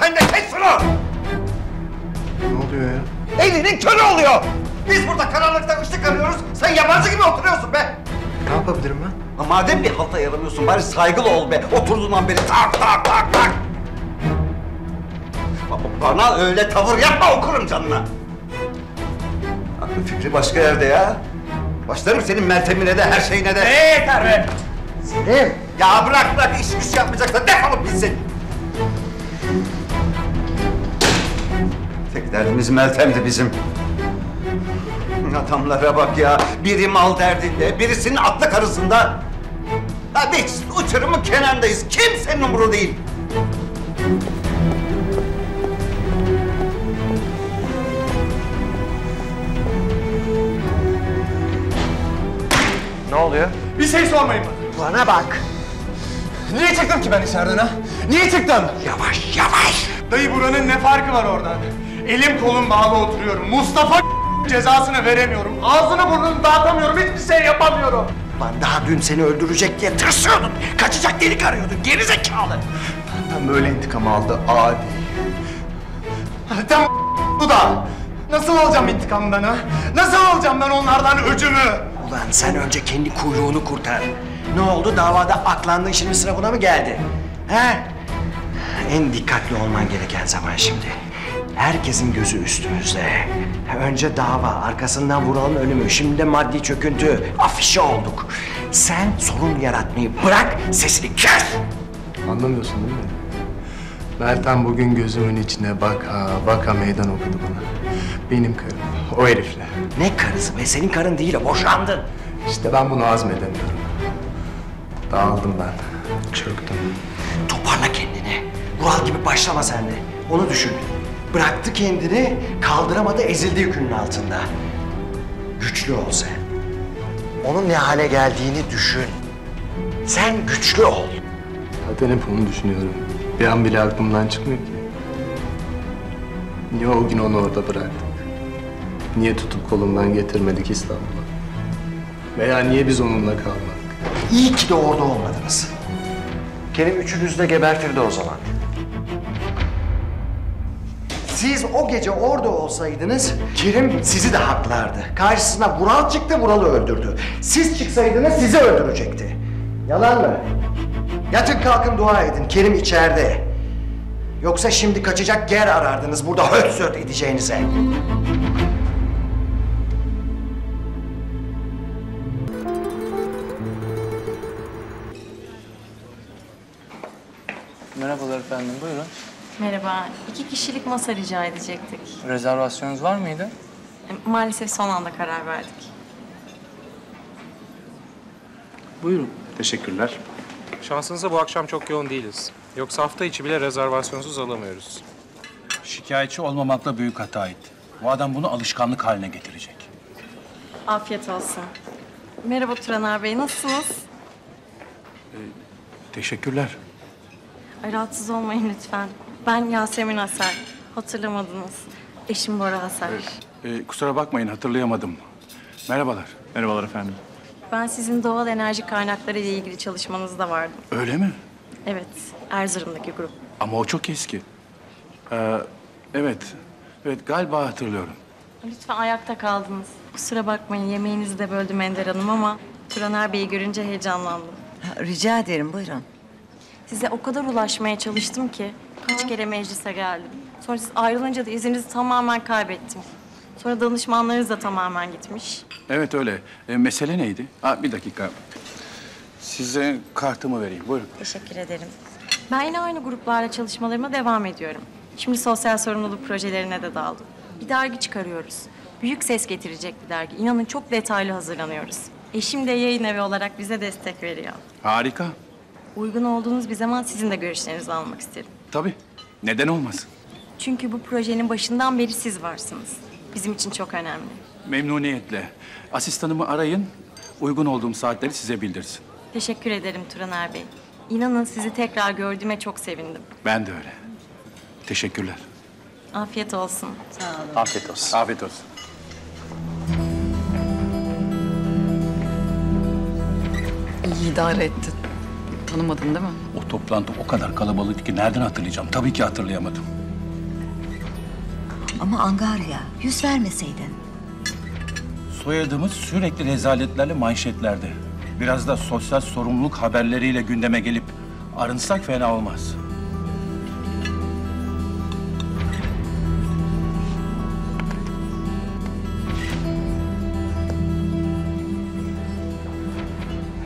sen de kes şunu! Ne oluyor ya? Elinin körü oluyor! Biz burada karanlıkta ışık arıyoruz, sen yabancı gibi oturuyorsun be! Ne yapabilirim ben? Ha, madem bir halta yaramıyorsun, bari saygılı ol be! Oturduğundan beri tak tak tak tak! Ba- Bana öyle tavır yapma, okurum canına! Aklın fikri başka yerde ya. Başlarım senin Meltem'ine de, her şeyine de. Yeter be! Selim! Ya bırak bırak, iş güç yapmayacaksa defolup gitsin! Tek derdimiz Meltem'di bizim. Adamlara bak ya, biri mal derdinde, birisinin aklı karısında. Ha biz uçurumun kenarındayız, kimsenin umuru değil. Ne oluyor? Bir şey sormayın bana. Bana bak. Niye çıktım ki ben içeriden ha? Niye çıktım? Yavaş, yavaş! Dayı buranın ne farkı var oradan? Elim kolum bağlı oturuyorum. Mustafa cezasını veremiyorum. Ağzını burnunu dağıtamıyorum. Hiçbir şey yapamıyorum. Lan daha dün seni öldürecek diye tırsıyordun. Kaçacak delik arıyordun, geri zekalı. Benden böyle intikam aldı adi. Tam bu da. Nasıl alacağım intikamdan ha? Nasıl alacağım ben onlardan öcümü? Ulan sen önce kendi kuyruğunu kurtar. Ne oldu davada aklandın şimdi sıra buna mı geldi? He? En dikkatli olman gereken zaman şimdi. Herkesin gözü üstümüzde. Önce dava, arkasından vuranın ölümü, şimdi de maddi çöküntü. Afişe olduk. Sen sorun yaratmayı bırak, sesini kes! Anlamıyorsun değil mi? Meltem bugün gözümün içine baka baka meydan okudu bana. Benim karım, o herifle. Ne karısı be, senin karın değil o, boşandın. İşte ben bunu hazmedemiyorum. Dağıldım ben. Çöktüm. Toparla kendini. Vural gibi başlama sen de. Onu düşün. Bıraktı kendini, kaldıramadı, ezildi yükünün altında. Güçlü ol sen. Onun ne hale geldiğini düşün. Sen güçlü ol. Zaten hep onu düşünüyorum. Bir an bile aklımdan çıkmıyor ki. Niye o gün onu orada bıraktık? Niye tutup kolundan getirmedik İstanbul'a? Veya niye biz onunla kalmadık? İyi ki de orada olmadınız. Kerim üçünüzü de gebertirdi o zaman. Siz o gece orada olsaydınız Kerim sizi de haklardı. Karşısına Vural çıktı, Vural'ı öldürdü. Siz çıksaydınız sizi öldürecekti. Yalan mı? Yatın kalkın dua edin. Kerim içeride. Yoksa şimdi kaçacak yer arardınız burada höt söt edeceğinize. Merhabalar efendim, buyurun. Merhaba. İki kişilik masa rica edecektik. Rezervasyonunuz var mıydı? E, Maalesef son anda karar verdik. Buyurun. Teşekkürler. Şansınıza bu akşam çok yoğun değiliz. Yoksa hafta içi bile rezervasyonsuz alamıyoruz. Şikayetçi olmamakla büyük hata etti. Bu adam bunu alışkanlık haline getirecek. Afiyet olsun. Merhaba Turaner Bey, nasılsınız? Teşekkürler. Ay, rahatsız olmayın lütfen. Ben Yasemin Aser. Hatırlamadınız. Eşim Bora Aser. Ee, kusura bakmayın hatırlayamadım. Merhabalar. Merhabalar efendim. Ben sizin doğal enerji kaynakları ile ilgili çalışmanızda vardım. Öyle mi? Evet, Erzurum'daki grup. Ama o çok eski. Ee, evet. Evet galiba hatırlıyorum. Lütfen ayakta kaldınız. Kusura bakmayın, yemeğinizi de böldüm Ender Hanım ama... Turaner Bey'i görünce heyecanlandım. Rica ederim buyurun. Size o kadar ulaşmaya çalıştım ki kaç kere meclise geldim. Sonra siz ayrılınca da izinizi tamamen kaybettim. Sonra danışmanlarınız da tamamen gitmiş. Evet öyle. Ee, mesele neydi? Aa, bir dakika. Size kartımı vereyim. Buyurun. Teşekkür ederim. Ben yine aynı gruplarla çalışmalarıma devam ediyorum. Şimdi sosyal sorumluluk projelerine de daldım. Bir dergi çıkarıyoruz. Büyük ses getirecek bir dergi. İnanın çok detaylı hazırlanıyoruz. Eşim de yayın evi olarak bize destek veriyor. Harika. Uygun olduğunuz bir zaman sizin de görüşlerinizi almak isterim. Tabii. Neden olmasın? Çünkü bu projenin başından beri siz varsınız. Bizim için çok önemli. Memnuniyetle. Asistanımı arayın. Uygun olduğum saatleri size bildirsin. Teşekkür ederim Turaner Bey. İnanın sizi tekrar gördüğüme çok sevindim. Ben de öyle. Teşekkürler. Afiyet olsun. Afiyet olsun. Afiyet olsun. İyi idare ettin. Tanımadın değil mi? O toplantı o kadar kalabalıktı ki nereden hatırlayacağım? Tabii ki hatırlayamadım. Ama Angarya yüz vermeseydin. Soyadımız sürekli rezaletlerle manşetlerde. Biraz da sosyal sorumluluk haberleriyle gündeme gelip arınsak fena olmaz.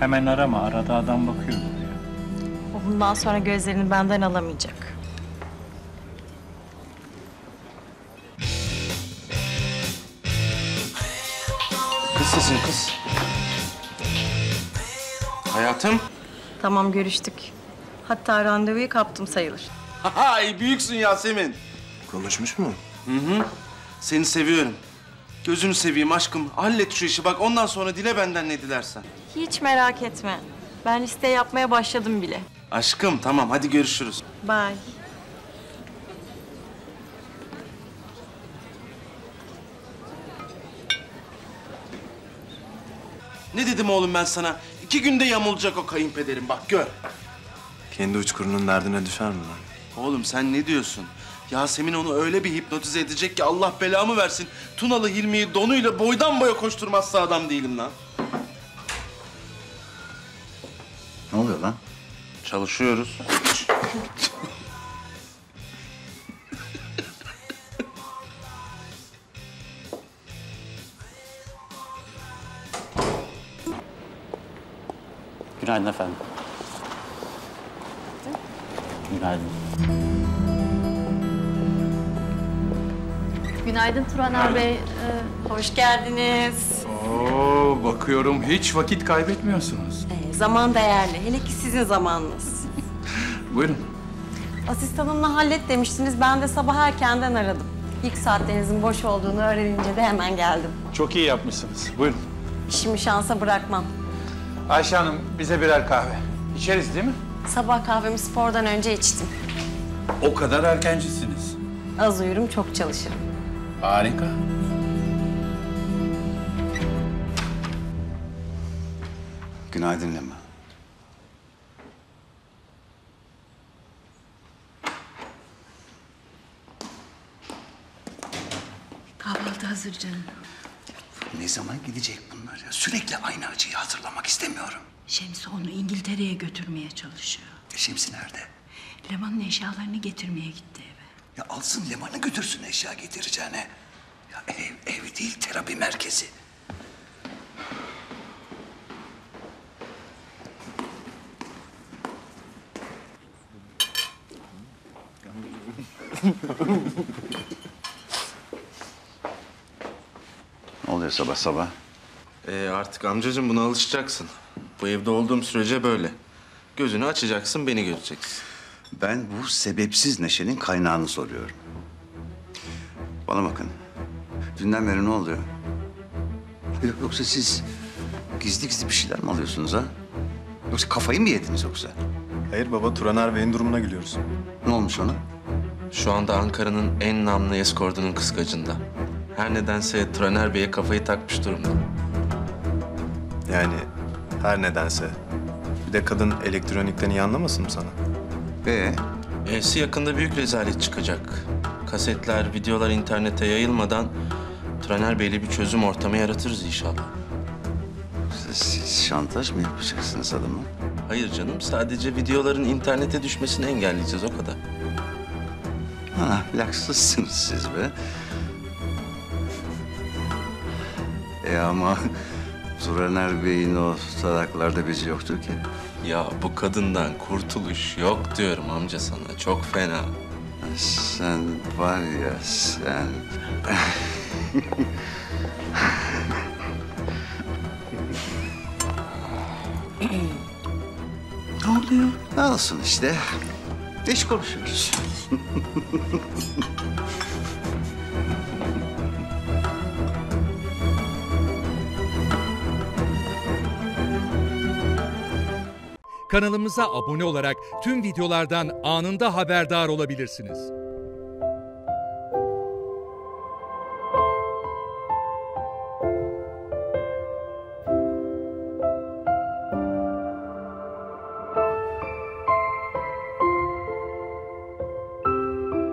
Hemen arama, arada adam bakıyor. Bundan sonra gözlerini benden alamayacak. Kız sesini kız. Hayatım. Tamam görüştük. Hatta randevuyu kaptım sayılır. Ay büyüksün Yasemin. Konuşmuş mu? Hı hı. Seni seviyorum. Gözünü seveyim aşkım. Hallet şu işi bak ondan sonra dile benden ne dilersen. Hiç merak etme. Ben liste yapmaya başladım bile. Aşkım tamam hadi görüşürüz. Bye. Ne dedim oğlum ben sana? İki günde yamulacak o kayınpederim bak gör. Kendi uçkurunun derdine düşer mi lan? Oğlum sen ne diyorsun? Yasemin onu öyle bir hipnotize edecek ki Allah belamı versin. Tunalı Hilmi'yi donuyla boydan boya koşturmazsa adam değilim lan. Çalışıyoruz. Günaydın efendim. Günaydın. Günaydın Turaner Bey. Ee, hoş geldiniz. Oo, bakıyorum hiç vakit kaybetmiyorsunuz. Ee, zaman değerli. Hele ki sizin zamanınız. Buyurun. Asistanımla hallet demiştiniz. Ben de sabah erkenden aradım. İlk saatlerinizin boş olduğunu öğrenince de hemen geldim. Çok iyi yapmışsınız. Buyurun. İşimi şansa bırakmam. Ayşe Hanım bize birer kahve. İçeriz değil mi? Sabah kahvemi spordan önce içtim. O kadar erkencisiniz. Az uyurum, çok çalışırım. Harika. Günaydın Lema. Kahvaltı hazır canım. Ne zaman gidecek bunlar ya? Sürekli aynı acıyı hatırlamak istemiyorum. Şemsi onu İngiltere'ye götürmeye çalışıyor. E Şemsi nerede? Leman'ın eşyalarını getirmeye gitti eve. Ya alsın Leman'ı götürsün eşya getireceğine. Ya ev, ev değil terapi merkezi. Ne oluyor sabah sabah? Ee, artık amcacığım buna alışacaksın. Bu evde olduğum sürece böyle. Gözünü açacaksın, beni göreceksin. Ben bu sebepsiz neşenin kaynağını soruyorum. Bana bakın. Dünden beri ne oluyor? Yok- Yoksa siz gizli gizli bir şeyler mi alıyorsunuz ha? Yoksa kafayı mı yediniz yoksa? Hayır baba, Turaner Bey'in durumuna gülüyoruz. Ne olmuş ona? Şu anda Ankara'nın en namlı eskordunun kıskacında. Her nedense Traner Bey'e kafayı takmış durumda. Yani her nedense. Bir de kadın elektronikten iyi anlamasın mı sana? Ee? E'si yakında büyük rezalet çıkacak. Kasetler, videolar internete yayılmadan Traner Bey'le bir çözüm ortamı yaratırız inşallah. Siz, siz şantaj mı yapacaksınız adamı? Hayır canım, sadece videoların internete düşmesini engelleyeceğiz o kadar. Ha, laksızsınız siz be. E ama Turaner Bey'in o salaklarda bezi yoktur ki. Ya bu kadından kurtuluş yok diyorum amca sana. Çok fena. Sen var ya sen... Ne oluyor? Ne olsun işte. İş konuşuyoruz. Kanalımıza abone olarak tüm videolardan anında haberdar olabilirsiniz.